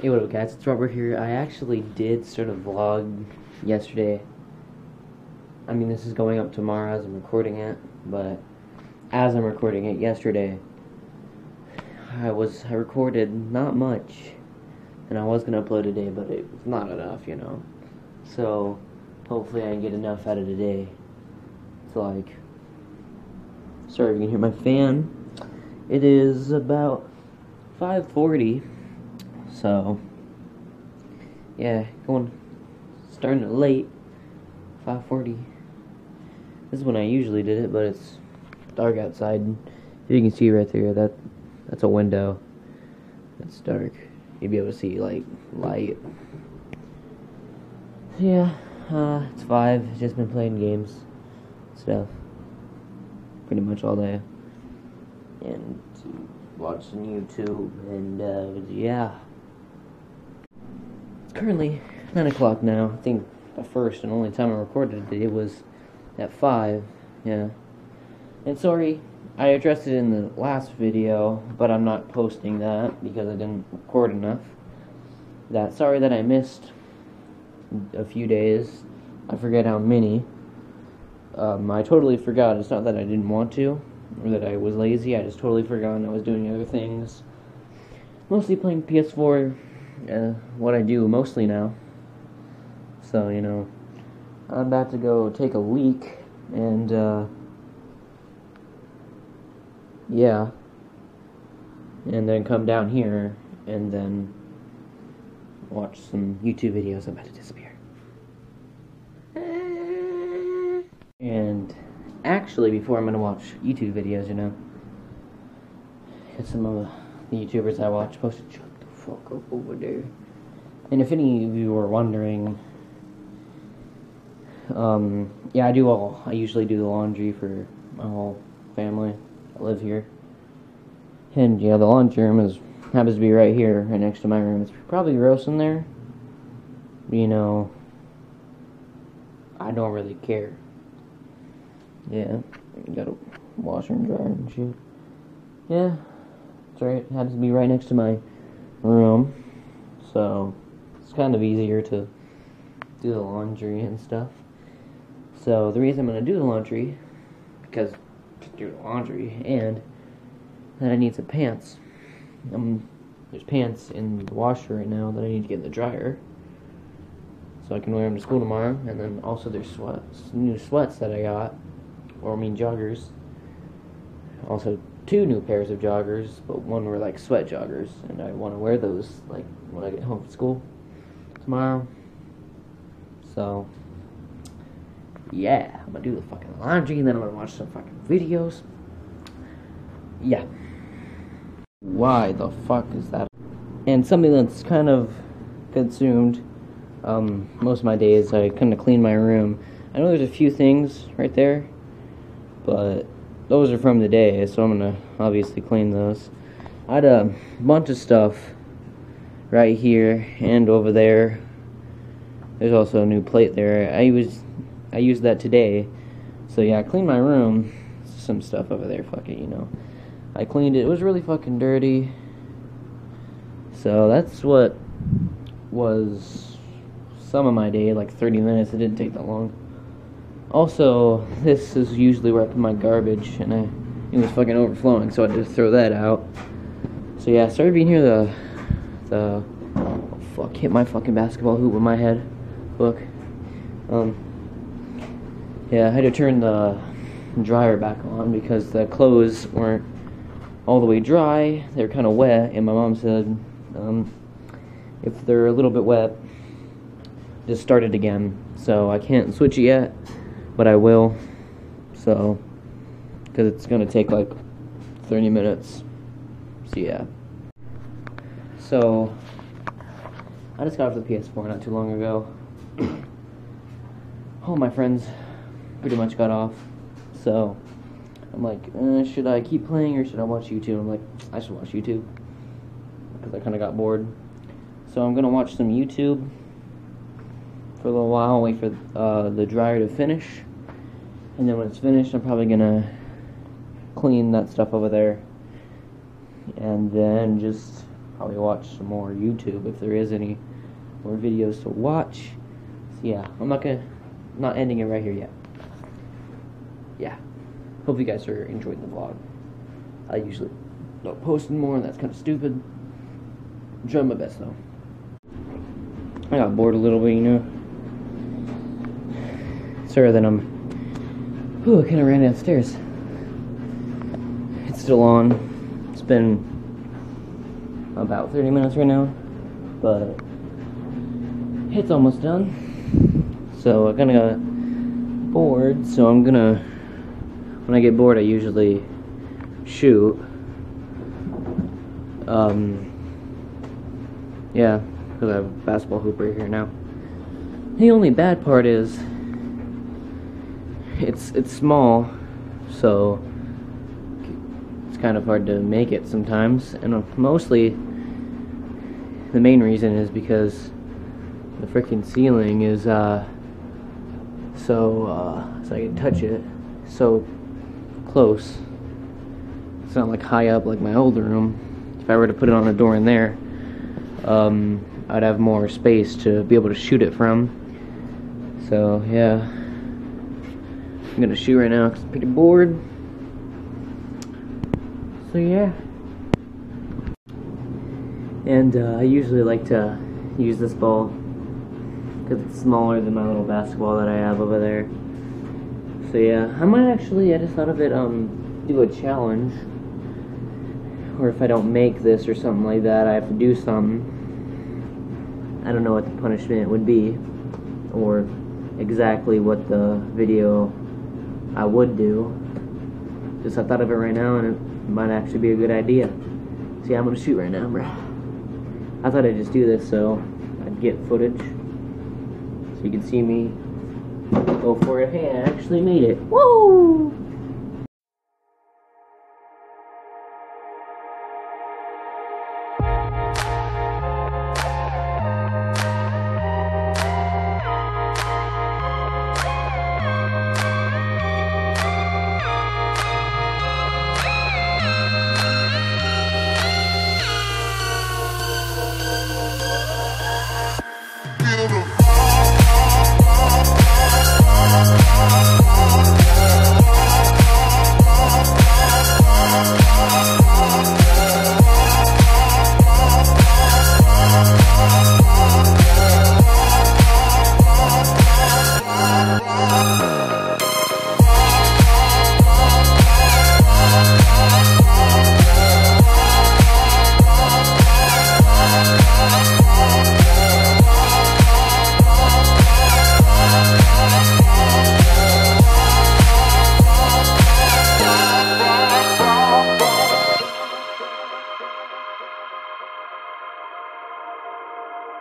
Hey, what up, guys? It's Robert here. I actually did start a vlog yesterday. I mean, this is going up tomorrow as I'm recording it, but as I'm recording it yesterday, I was I recorded not much, and I was gonna upload today, but it was not enough, you know. So hopefully I can get enough out of today. It's like, sorry if you can hear my fan. It is about 5:40. So, yeah, going, starting it late, 5.40. This is when I usually did it, but it's dark outside. If you can see right there, that that's a window. It's dark. You'd be able to see, like, light. Yeah, uh, it's 5. Just been playing games, stuff, pretty much all day. And watching YouTube, and, uh, yeah. It's currently 9 o'clock now. I think the first and only time I recorded it, it was at 5. Yeah. And sorry, I addressed it in the last video, but I'm not posting that because I didn't record enough. That sorry that I missed a few days. I forget how many. Um, I totally forgot. It's not that I didn't want to or that I was lazy. I just totally forgot and I was doing other things. Mostly playing PS4 uh, what I do mostly now. So, you know, I'm about to go take a leak, and, uh, yeah. And then come down here, and then watch some YouTube videos. I'm about to disappear. And actually, before I'm gonna watch YouTube videos, you know, get some of the YouTubers I watch posted And if any of you are wondering, um, yeah, I do all. I usually do the laundry for my whole family. I live here, and yeah, the laundry room is happens to be right here, right next to my room. It's probably gross in there. You know, I don't really care. Yeah, you got a washer and dryer and shit. Yeah, it's right. It happens to be right next to my room, so it's kind of easier to do the laundry and stuff. So the reason I'm gonna do the laundry, because to do the laundry, and that I need some pants. Um, there's pants in the washer right now that I need to get in the dryer, so I can wear them to school tomorrow. And then also there's sweats, new sweats that I got, or I mean joggers. Also two new pairs of joggers, but one were like sweat joggers, and I want to wear those like when I get home from school tomorrow. So, yeah, I'm gonna do the fucking laundry, and then I'm gonna watch some fucking videos. Yeah. Why the fuck is that? And something that's kind of consumed um, most of my days, I kind of clean my room. I know there's a few things right there, but those are from the day, so I'm gonna obviously clean those. I had a bunch of stuff right here and over there. There's also a new plate there. I was I used that today. So yeah, I cleaned my room. Some stuff over there, fuck it, you know. I cleaned it. It was really fucking dirty. So that's what was some of my day, like 30 minutes. It didn't take that long. Also, this is usually where I put my garbage, and I it was fucking overflowing, so I just throw that out. So yeah, sorry being here. The the oh, fuck hit my fucking basketball hoop with my head. Look, um, yeah, I had to turn the dryer back on because the clothes weren't all the way dry. They're kind of wet, and my mom said, um, if they're a little bit wet, just start it again. So I can't switch it yet but I will. So, because it's gonna take like 30 minutes. So yeah. So, I just got off the PS4 not too long ago. All my friends pretty much got off. So, I'm like, uh, should I keep playing or should I watch YouTube? I'm like, I should watch YouTube. Because I kind of got bored. So I'm going to watch some YouTube for a little while, wait for uh, the dryer to finish. And then when it's finished, I'm probably gonna clean that stuff over there. And then just probably watch some more YouTube if there is any more videos to watch. So yeah, I'm not gonna not ending it right here yet. Yeah. Hope you guys are enjoying the vlog. I usually don't post more and that's kinda stupid. I'm trying my best though. I got bored a little bit, you know. Sorry that I'm Whew, I kinda ran downstairs. It's still on. It's been about 30 minutes right now, but it's almost done. So I kinda got bored, so I'm gonna, when I get bored, I usually shoot. Um, yeah, because I have a basketball hoop right here now. The only bad part is it's it's small, so it's kind of hard to make it sometimes, and mostly the main reason is because the freaking ceiling is uh so uh so I can touch it so close. It's not like high up like my old room. If I were to put it on a door in there, um, I'd have more space to be able to shoot it from. So yeah, I'm gonna shoot right now because I'm pretty bored. So yeah. And uh, I usually like to use this ball because it's smaller than my little basketball that I have over there. So yeah, I might actually, I just thought of it, um, do a challenge. Or if I don't make this or something like that, I have to do something. I don't know what the punishment would be, or exactly what the video I would do. Just I thought of it right now, and it might actually be a good idea. See, I'm gonna shoot right now, bro. I thought I'd just do this so I'd get footage, so you can see me go for it. Hey, I actually made it. Woo!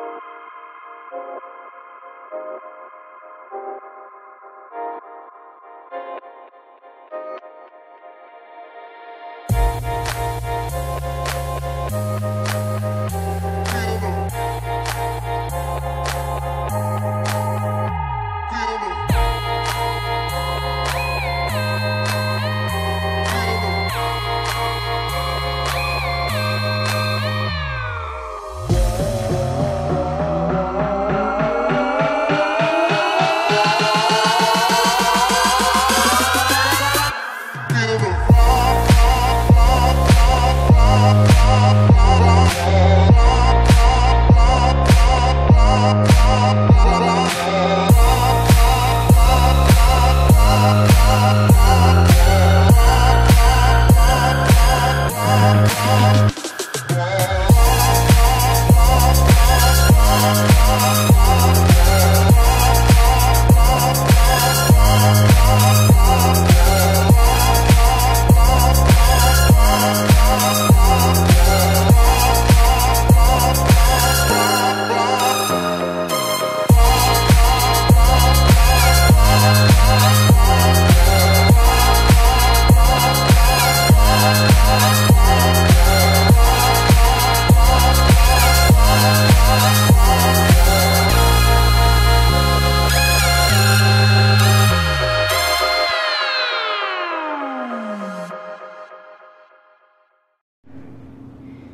Thank you.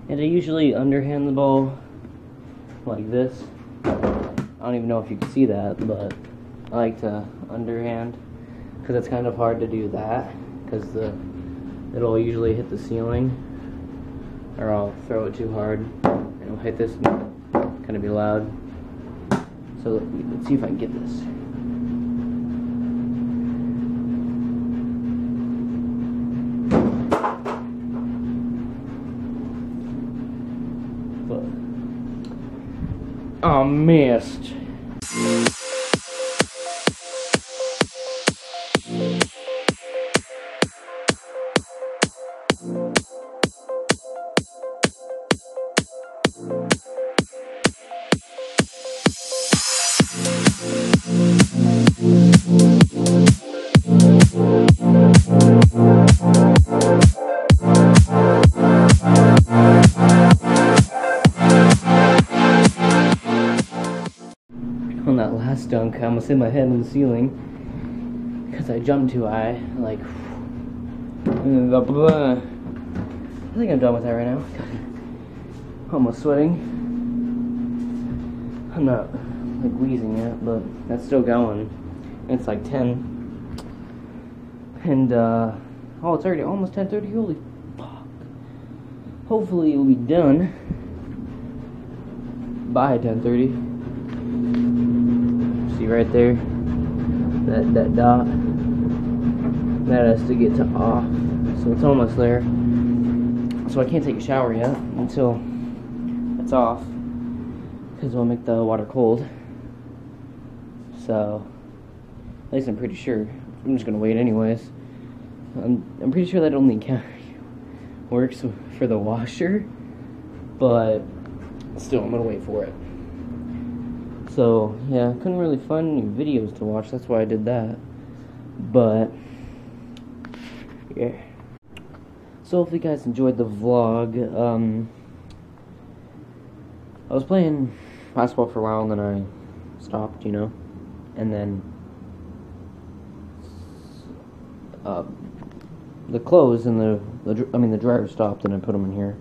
And I usually underhand the ball like this. I don't even know if you can see that, but I like to underhand because it's kind of hard to do that because the it'll usually hit the ceiling or I'll throw it too hard and it'll hit this and kind of be loud. So let's see if I can get this. But I missed. Hit my head on the ceiling because I jumped too high. Like, I think I'm done with that right now. Almost sweating. I'm not like wheezing yet, but that's still going. It's like 10. And, uh, oh, it's already almost 10.30. Holy fuck. Hopefully it will be done by 10.30 see right there. That that dot. That has to get to off. So it's almost there. So I can't take a shower yet until it's off because it'll make the water cold. So at least I'm pretty sure. I'm just gonna wait anyways. I'm, I'm pretty sure that only works for the washer but still I'm gonna wait for it so, yeah, I couldn't really find any videos to watch, that's why I did that. But, yeah. So, hopefully, you guys enjoyed the vlog. Um, I was playing basketball for a while, and then I stopped, you know? And then, uh, the clothes and the, the, I mean, the dryer stopped, and I put them in here.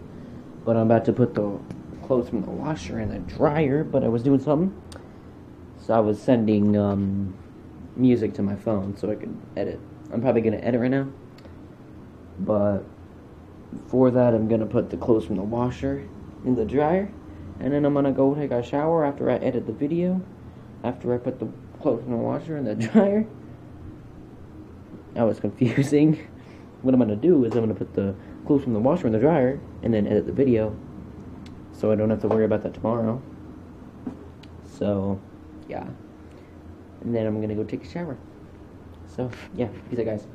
But I'm about to put the clothes from the washer in the dryer, but I was doing something. So I was sending um, music to my phone so I could edit. I'm probably going to edit right now. But for that, I'm going to put the clothes from the washer in the dryer. And then I'm going to go take a shower after I edit the video. After I put the clothes from the washer in the dryer. That was confusing. what I'm going to do is I'm going to put the clothes from the washer in the dryer and then edit the video. So I don't have to worry about that tomorrow. So yeah. And then I'm gonna go take a shower. So, yeah, peace out, guys.